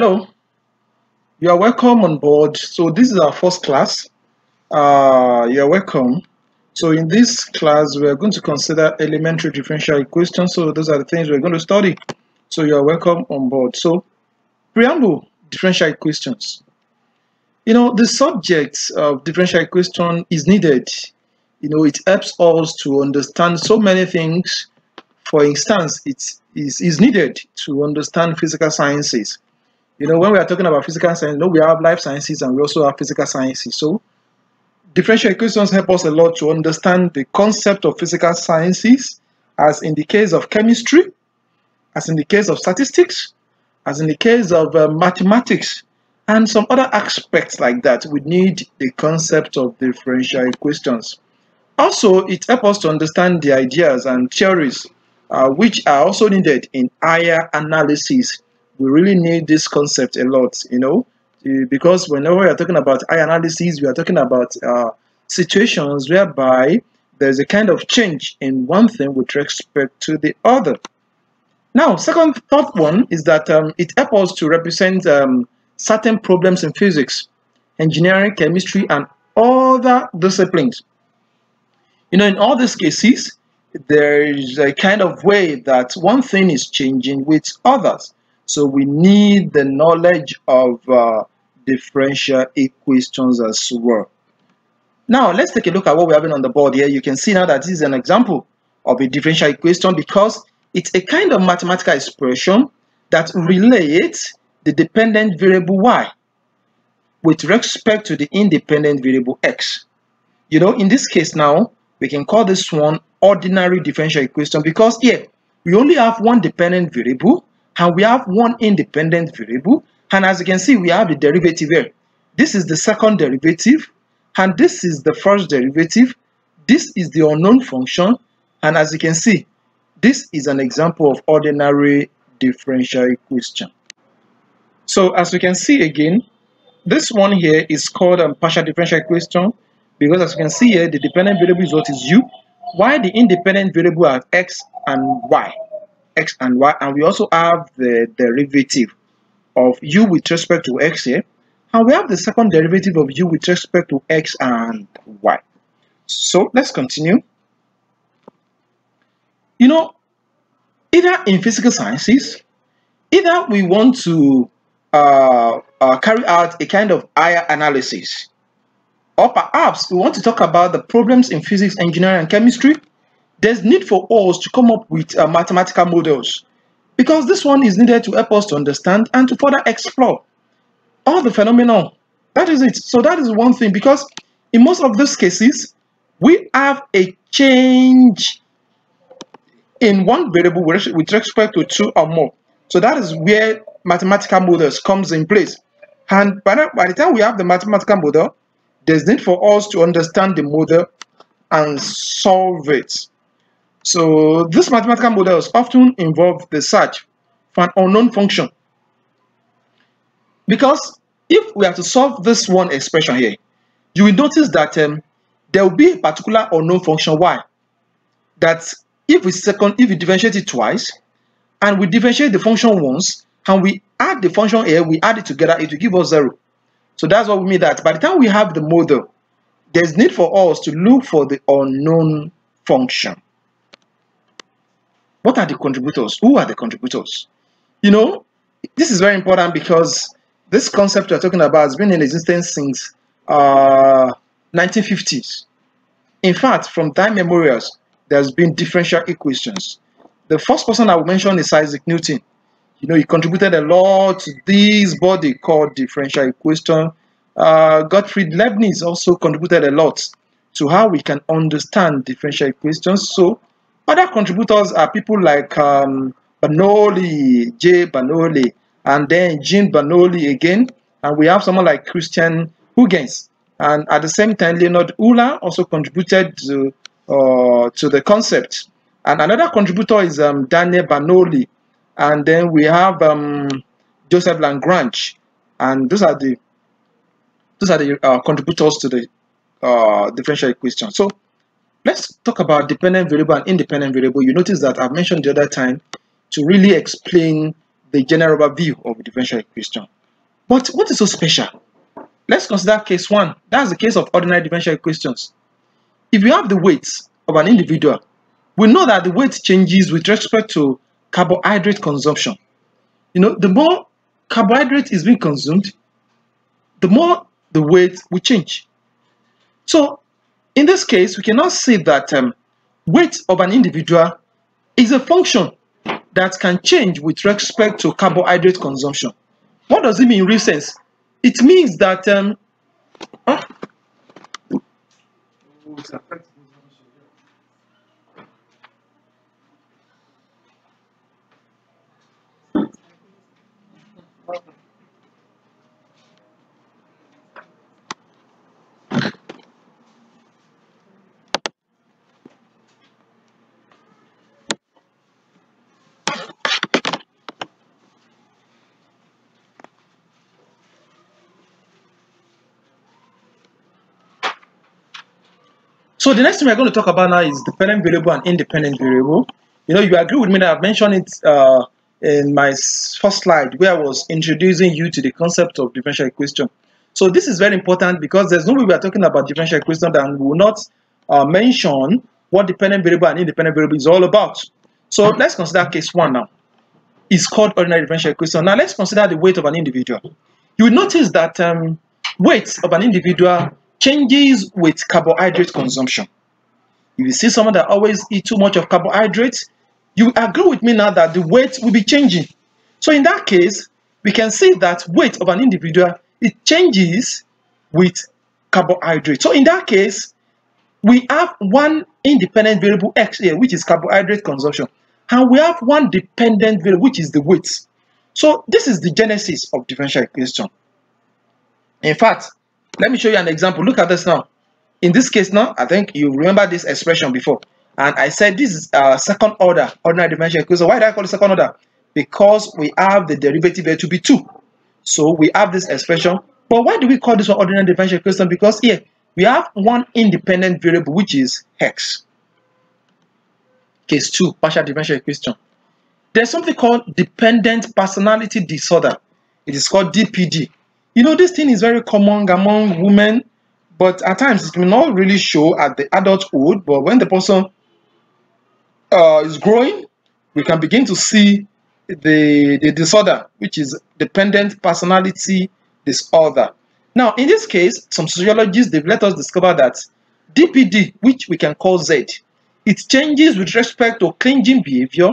Hello, you are welcome on board. So this is our first class. Uh, you are welcome. So in this class, we are going to consider elementary differential equations. So those are the things we're going to study. So you are welcome on board. So preamble, differential equations. You know, the subject of differential equation is needed. You know, it helps us to understand so many things. For instance, it is, is needed to understand physical sciences. You know, when we are talking about physical science, you know, we have life sciences and we also have physical sciences. So differential equations help us a lot to understand the concept of physical sciences, as in the case of chemistry, as in the case of statistics, as in the case of uh, mathematics, and some other aspects like that. We need the concept of differential equations. Also, it helps us to understand the ideas and theories uh, which are also needed in higher analysis. We really need this concept a lot, you know, because whenever we are talking about high analysis, we are talking about uh, situations whereby there's a kind of change in one thing with respect to the other. Now, second third one is that um, it helps us to represent um, certain problems in physics, engineering, chemistry, and other disciplines. You know, in all these cases, there is a kind of way that one thing is changing with others. So we need the knowledge of uh, differential equations as well. Now, let's take a look at what we're having on the board here. You can see now that this is an example of a differential equation because it's a kind of mathematical expression that relates the dependent variable y with respect to the independent variable x. You know, in this case now, we can call this one ordinary differential equation because here we only have one dependent variable and we have one independent variable and as you can see we have the derivative here. This is the second derivative and this is the first derivative. This is the unknown function and as you can see this is an example of ordinary differential equation. So as we can see again, this one here is called a partial differential equation because as you can see here, the dependent variable is what is u, while the independent variable are x and y, x and y, and we also have the derivative of u with respect to x here, and we have the second derivative of u with respect to x and y. So let's continue. You know, either in physical sciences, either we want to uh, uh, carry out a kind of higher analysis, or perhaps we want to talk about the problems in physics, engineering, and chemistry, there's need for us to come up with uh, mathematical models because this one is needed to help us to understand and to further explore all the phenomena. That is it. So that is one thing because in most of these cases, we have a change in one variable with respect to two or more. So that is where mathematical models comes in place. And by the, by the time we have the mathematical model, there's need for us to understand the model and solve it. So these mathematical models often involve the search for an unknown function. Because if we are to solve this one expression here, you will notice that um, there will be a particular unknown function y. That if we second if we differentiate it twice and we differentiate the function once and we add the function here we add it together it will give us zero. So that's what we mean that by the time we have the model there's need for us to look for the unknown function what are the contributors who are the contributors you know this is very important because this concept we're talking about has been in existence since uh, 1950s in fact from time memorials there's been differential equations. The first person I will mention is Isaac Newton. You know, he contributed a lot to this body called differential equation. Uh, Gottfried Leibniz also contributed a lot to how we can understand differential equations. So, other contributors are people like um, Bernoulli, J. Bernoulli, and then Jean Bernoulli again. And we have someone like Christian Huygens. And at the same time, Leonhard Euler also contributed to uh, to the concept. And another contributor is um, Daniel Bernoulli. And then we have um, Joseph Lagrange. And those are the those are the uh, contributors to the uh, differential equation. So let's talk about dependent variable and independent variable. You notice that I've mentioned the other time to really explain the general overview of differential equation. But what is so special? Let's consider case one. That's the case of ordinary differential equations. If you have the weights of an individual, we know that the weight changes with respect to carbohydrate consumption. You know, the more carbohydrate is being consumed, the more the weight will change. So, in this case, we cannot say that um, weight of an individual is a function that can change with respect to carbohydrate consumption. What does it mean in real sense? It means that um, huh? So the next thing we're going to talk about now is dependent variable and independent variable. You know, you agree with me that I've mentioned it uh, in my first slide where I was introducing you to the concept of differential equation. So this is very important because there's no way we are talking about differential equation and we will not uh, mention what dependent variable and independent variable is all about. So let's consider case one now. It's called ordinary differential equation. Now let's consider the weight of an individual. You will notice that um, weight of an individual changes with carbohydrate consumption. If you see someone that always eat too much of carbohydrates, you agree with me now that the weight will be changing. So in that case, we can see that weight of an individual, it changes with carbohydrate. So in that case, we have one independent variable x here, which is carbohydrate consumption. And we have one dependent variable, which is the weight. So this is the genesis of differential equation. In fact, let me show you an example. Look at this now. In this case now, I think you remember this expression before. And I said this is uh, second order ordinary differential equation. Why do I call it second order? Because we have the derivative here to be 2. So we have this expression. But why do we call this one ordinary differential equation? Because here we have one independent variable which is x. Case 2, partial differential equation. There's something called dependent personality disorder. It is called DPD. You know, this thing is very common among women, but at times it may not really show at the adulthood. But when the person uh, is growing, we can begin to see the, the disorder, which is dependent personality disorder. Now, in this case, some sociologists they've let us discover that DPD, which we can call Z, it changes with respect to clinging behavior,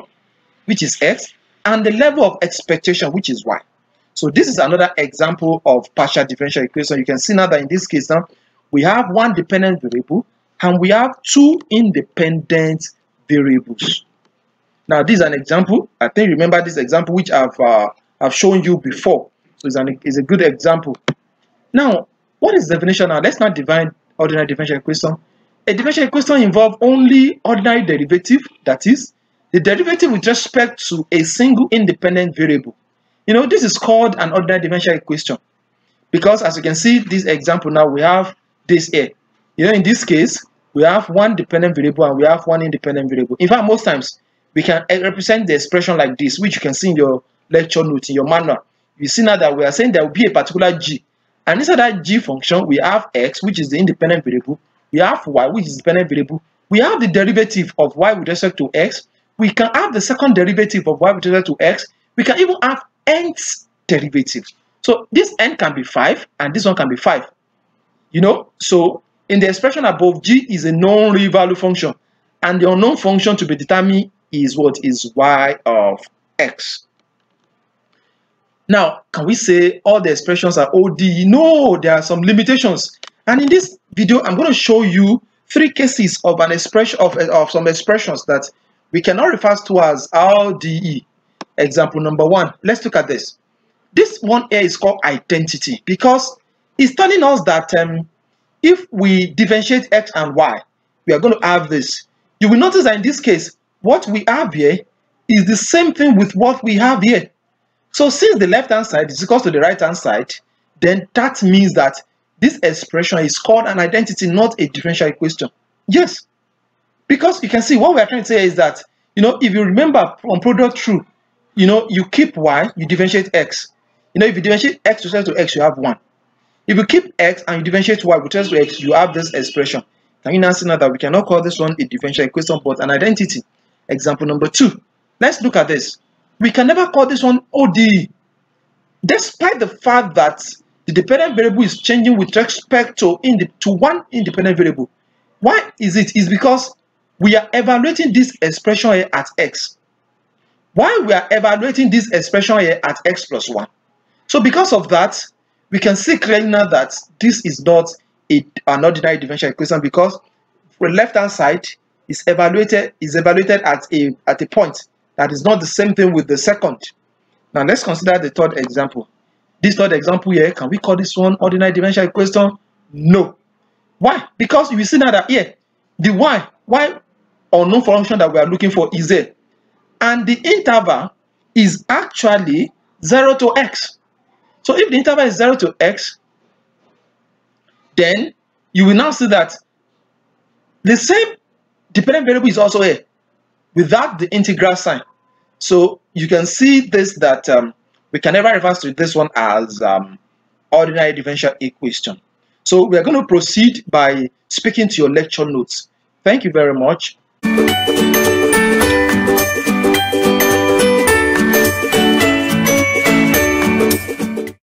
which is X, and the level of expectation, which is Y. So this is another example of partial differential equation. You can see now that in this case now, we have one dependent variable and we have two independent variables. Now this is an example. I think remember this example which I've uh, I've shown you before. So it's, an, it's a good example. Now, what is definition now? Let's not define ordinary differential equation. A differential equation involves only ordinary derivative, that is, the derivative with respect to a single independent variable. You know, this is called an ordinary differential equation because as you can see this example now, we have this here. You know, in this case, we have one dependent variable and we have one independent variable. In fact, most times we can eh, represent the expression like this, which you can see in your lecture note, in your manual. You see now that we are saying there will be a particular g. And inside that g function, we have x, which is the independent variable. We have y, which is the dependent variable. We have the derivative of y with respect to x. We can have the second derivative of y with respect to x. We can even have nth derivative. So this n can be 5 and this one can be 5. You know, so in the expression above, g is a known real value function and the unknown function to be determined is what is y of x. Now, can we say all the expressions are ODE? No, there are some limitations. And in this video, I'm going to show you three cases of an expression of, of some expressions that we cannot refer to as ODE Example number one, let's look at this. This one here is called identity because it's telling us that um, if we differentiate x and y, we are going to have this. You will notice that in this case, what we have here is the same thing with what we have here. So since the left-hand side is equal to the right-hand side, then that means that this expression is called an identity, not a differential equation. Yes, because you can see what we are trying to say is that, you know, if you remember from product rule, you know, you keep y, you differentiate x. You know, if you differentiate x with respect to x, you have 1. If you keep x and you differentiate y with respect to x, you have this expression. Can you now see now that we cannot call this one a differential equation but an identity? Example number 2. Let's look at this. We can never call this one ODE. Despite the fact that the dependent variable is changing with respect to, to one independent variable. Why is it? Is because we are evaluating this expression at x. Why we are evaluating this expression here at x plus 1? So because of that, we can see clearly now that this is not a, an ordinary differential equation because the left hand side is evaluated is evaluated at a at a point that is not the same thing with the second. Now let's consider the third example. This third example here, can we call this one ordinary differential equation? No. Why? Because you see now that here, the y, y unknown function that we are looking for is there. And the interval is actually 0 to x. So if the interval is 0 to x, then you will now see that the same dependent variable is also here without the integral sign. So you can see this that um, we can never refer to this one as um, ordinary differential equation. So we are going to proceed by speaking to your lecture notes. Thank you very much.